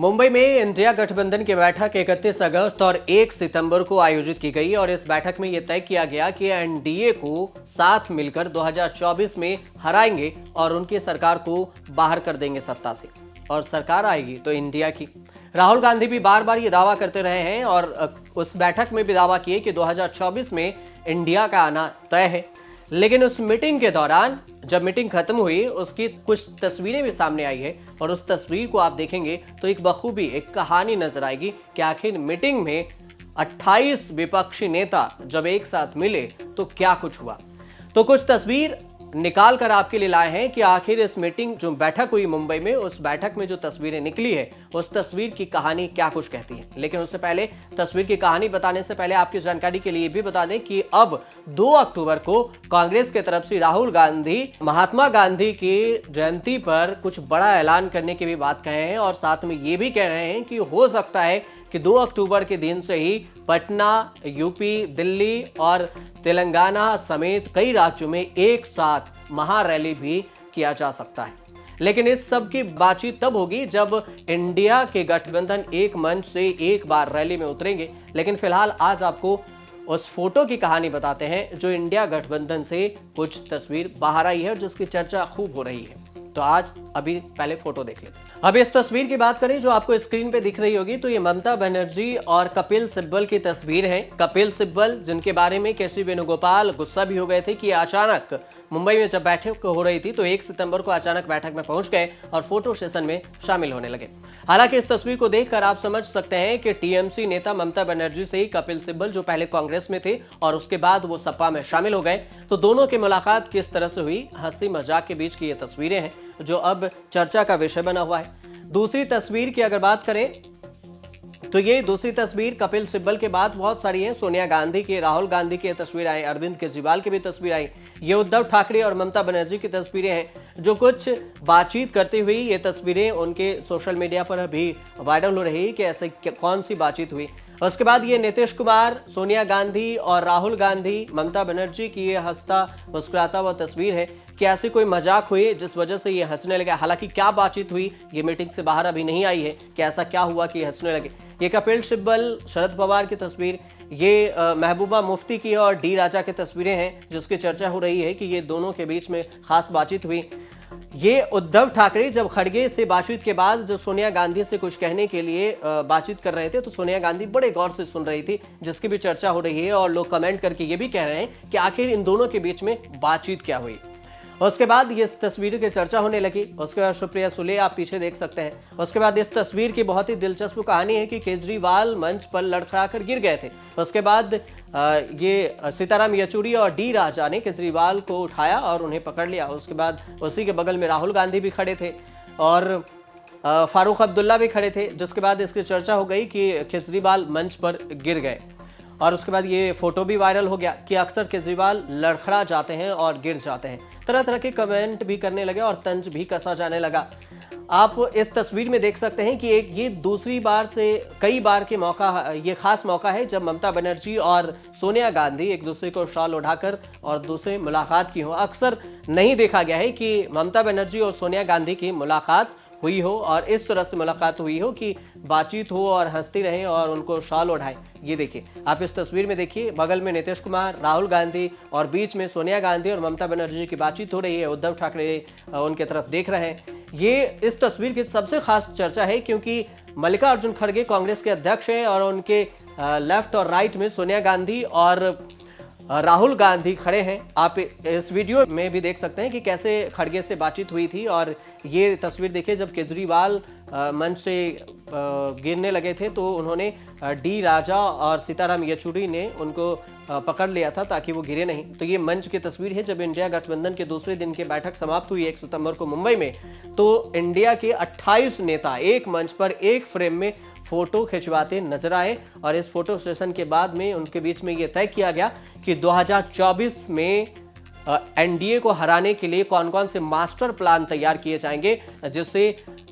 मुंबई में इंडिया गठबंधन की बैठक 31 अगस्त और 1 सितंबर को आयोजित की गई और इस बैठक में यह तय किया गया कि एनडीए को साथ मिलकर 2024 में हराएँगे और उनकी सरकार को बाहर कर देंगे सत्ता से। और सरकार आएगी तो इंडिया की। राहुल गांधी भी बार बार ये दावा करते रहे हैं और उस बैठक में भी दावा किए कि 2024 में इंडिया का आना तय है। लेकिन उस मीटिंग के दौरान, जब मीटिंग खत्म हुई, उसकी कुछ तस्वीरें भी सामने आई है और उस तस्वीर को आप देखेंगे तो एक बखूबी, एक कहानी नज़र आएगी कि आखिर मीटिंग में 28 विपक्षी नेता जब एक साथ मिले तो क्या कुछ हुआ? तो कुछ तस्वीर निकाल कर आपके लिए लाए हैं कि आखिर इस मीटिंग, जो बैठक हुई मुंबई में, उस बैठक में जो तस्वीरें निकली है, उस तस्वीर की कहानी क्या कुछ कहती है? लेकिन उससे पहले, तस्वीर की कहानी बताने से पहले आपकी जानकारी के लिए भी बता दें कि अब 2 अक्टूबर को कांग्रेस की तरफ़ से राहुल गांधी, महात्मा गांधी की जयंती पर कुछ बड़ा ऐलान करने की भी बात कहे हैं और साथ में ये भी कह रहे हैं कि हो सकता है कि 2 अक्टूबर के दिन से ही पटना, यूपी, दिल्ली और तेलंगाना समेत कई राज्यों में एक साथ महारैली भी किया जा सकता है। लेकिन इस सब की बातचीत तब होगी जब इंडिया के गठबंधन एक मंच से एक बार रैली में उतरेंगे। लेकिन फ़िलहाल आज आपको उस फ़ोटो की कहानी बताते हैं जो इंडिया गठबंधन से कुछ तस्वीर बाहर आई है और जिसकी चर्चा खूब हो रही है। तो आज अभी पहले फ़ोटो देख लेते अब इस तस्वीर की बात करें, जो आपको स्क्रीन पे दिख रही होगी तो ये ममता बनर्जी और कपिल सिब्बल की तस्वीर है। कपिल सिब्बल, जिनके बारे में केसी वेणुगोपाल गुस्सा भी हो गए थे कि अचानक मुंबई में जब बैठक हो रही थी तो एक सितंबर को अचानक बैठक में पहुँच गए और फ़ोटो सेशन में शामिल होने लगे। हालाँकि इस तस्वीर को देखकर आप समझ सकते हैं कि टीएमसी नेता ममता बनर्जी से ही कपिल सिब्बल, जो पहले कांग्रेस में थे और उसके बाद वो सपा में शामिल हो गए। तो दोनों की मुलाकात किस तरह से हुई, हँसी मज़ाक के बीच की ये तस्वीरें हैं। जो अब चर्चा का विषय बना हुआ है। दूसरी तस्वीर की अगर बात करें तो ये दूसरी तस्वीर कपिल सिब्बल के बाद बहुत सारी है। सोनिया गांधी की, राहुल गांधी की तस्वीर आई अरविंद केजरीवाल की भी तस्वीर आई ये उद्धव ठाकरे और ममता बनर्जी की तस्वीरें हैं, जो कुछ बातचीत करते हुए ये तस्वीरें उनके सोशल मीडिया पर अभी वायरल हो रही है कि ऐसे कौन सी बातचीत हुई। उसके बाद ये नीतीश कुमार, सोनिया गांधी और राहुल गांधी, ममता बनर्जी की ये हंसता मुस्कुराता हुआ तस्वीर है कि ऐसी कोई मज़ाक हुई जिस वजह से ये हंसने लगे। हालाँकि क्या बातचीत हुई, ये मीटिंग से बाहर अभी नहीं आई है कि ऐसा क्या हुआ कि हंसने लगे। ये कपिल सिब्बल, शरद पवार की तस्वीर, ये महबूबा मुफ्ती की और डी राजा की तस्वीरें हैं जिसकी चर्चा हो रही है कि ये दोनों के बीच में खास बातचीत हुई। ये उद्धव ठाकरे जब खड़गे से बातचीत के बाद जो सोनिया गांधी से कुछ कहने के लिए बातचीत कर रहे थे तो सोनिया गांधी बड़े गौर से सुन रही थी, जिसकी भी चर्चा हो रही है और लोग कमेंट करके ये भी कह रहे हैं कि आखिर इन दोनों के बीच में बातचीत क्या हुई। उसके बाद ये तस्वीर की चर्चा होने लगी। उसके बाद सुप्रिया सुले, आप पीछे देख सकते हैं। उसके बाद इस तस्वीर की बहुत ही दिलचस्प कहानी है कि केजरीवाल मंच पर लड़खड़ा कर गिर गए थे। उसके बाद ये सीताराम येचुरी और डी राजा ने केजरीवाल को उठाया और उन्हें पकड़ लिया। उसके बाद उसी के बगल में राहुल गांधी भी खड़े थे और फारूक अब्दुल्ला भी खड़े थे, जिसके बाद इसकी चर्चा हो गई कि केजरीवाल मंच पर गिर गए। और उसके बाद ये फ़ोटो भी वायरल हो गया कि अक्सर केजरीवाल लड़खड़ा जाते हैं और गिर जाते हैं। तरह तरह के कमेंट भी करने लगे और तंज भी कसा जाने लगा। आप इस तस्वीर में देख सकते हैं कि एक ये दूसरी बार से कई बार के मौका, ये खास मौका है जब ममता बनर्जी और सोनिया गांधी एक दूसरे को शॉल उठाकर और दूसरे मुलाकात की हो। अक्सर नहीं देखा गया है कि ममता बनर्जी और सोनिया गांधी की मुलाकात हुई हो और इस तरह से मुलाकात हुई हो कि बातचीत हो और हंसती रहे और उनको शाल उठाए ये देखिए, आप इस तस्वीर में देखिए, बगल में नीतीश कुमार, राहुल गांधी और बीच में सोनिया गांधी और ममता बनर्जी की बातचीत हो रही है। उद्धव ठाकरे उनके तरफ़ देख रहे हैं। ये इस तस्वीर की सबसे खास चर्चा है क्योंकि मल्लिका अर्जुन खड़गे कांग्रेस के अध्यक्ष हैं और उनके लेफ़्ट और राइट में सोनिया गांधी और राहुल गांधी खड़े हैं। आप इस वीडियो में भी देख सकते हैं कि कैसे खड़गे से बातचीत हुई थी और ये तस्वीर देखिए, जब केजरीवाल मंच से गिरने लगे थे तो उन्होंने डी राजा और सीताराम येचुरी ने उनको पकड़ लिया था ताकि वो गिरे नहीं। तो ये मंच की तस्वीर है, जब इंडिया गठबंधन के दूसरे दिन की बैठक समाप्त हुई एक सितंबर को मुंबई में तो इंडिया के 28 नेता एक मंच पर एक फ्रेम में फ़ोटो खिंचवाते नज़र आए और इस फ़ोटो सेशन के बाद में उनके बीच में यह तय किया गया कि 2024 में एनडीए को हराने के लिए कौन कौन से मास्टर प्लान तैयार किए जाएँगे, जिससे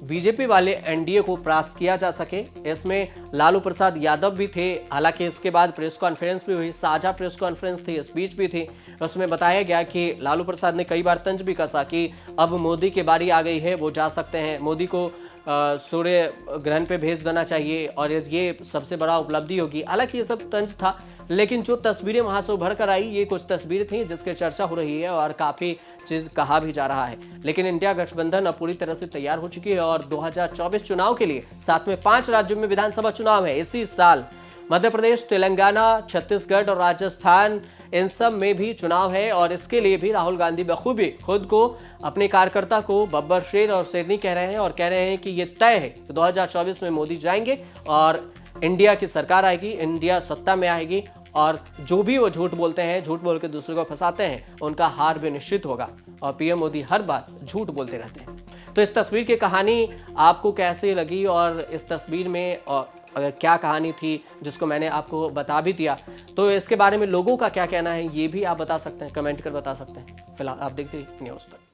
बीजेपी वाले एनडीए को परास्त किया जा सके। इसमें लालू प्रसाद यादव भी थे, हालाँकि इसके बाद प्रेस कॉन्फ्रेंस भी हुई, साझा प्रेस कॉन्फ्रेंस थी स्पीच भी थी। उसमें बताया गया कि लालू प्रसाद ने कई बार तंज भी कसा कि अब मोदी की बारी आ गई है, वो जा सकते हैं। मोदी को सूर्य ग्रहण पे भेज देना चाहिए और ये सबसे बड़ा उपलब्धि होगी। हालाँकि ये सब तंज था, लेकिन जो तस्वीरें वहाँ से उभर कर आई, ये कुछ तस्वीरें थी जिसकी चर्चा हो रही है और काफ़ी चीज़ कहा भी जा रहा है। लेकिन इंडिया गठबंधन अब पूरी तरह से तैयार हो चुकी है और 2024 चुनाव के लिए साथ में पाँच राज्यों में विधानसभा चुनाव है। इसी साल मध्य प्रदेश, तेलंगाना, छत्तीसगढ़ और राजस्थान, इन सब में भी चुनाव है और इसके लिए भी राहुल गांधी बखूबी खुद को अपने कार्यकर्ता को बब्बर शेर और शेरनी कह रहे हैं और कह रहे हैं कि ये तय है कि 2024 में मोदी जाएँगे और इंडिया की सरकार आएगी, इंडिया सत्ता में आएगी और जो भी वो झूठ बोलते हैं, झूठ बोल के दूसरे को फंसाते हैं, उनका हार भी निश्चित होगा और पीएम मोदी हर बार झूठ बोलते रहते हैं। तो इस तस्वीर की कहानी आपको कैसे लगी और इस तस्वीर में और अगर क्या कहानी थी जिसको मैंने आपको बता भी दिया तो इसके बारे में लोगों का क्या कहना है, ये भी आप बता सकते हैं, कमेंट कर बता सकते हैं। फ़िलहाल आप देखते न्यूज़ तक